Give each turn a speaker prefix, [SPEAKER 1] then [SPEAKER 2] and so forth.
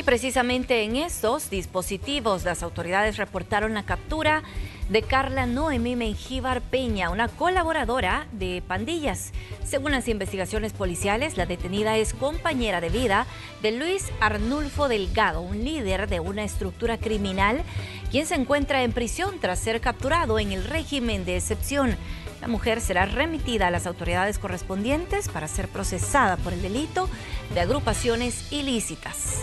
[SPEAKER 1] Y precisamente en estos dispositivos las autoridades reportaron la captura de Carla Noemí Mengíbar Peña, una colaboradora de pandillas. Según las investigaciones policiales, la detenida es compañera de vida de Luis Arnulfo Delgado, un líder de una estructura criminal, quien se encuentra en prisión tras ser capturado en el régimen de excepción. La mujer será remitida a las autoridades correspondientes para ser procesada por el delito de agrupaciones ilícitas.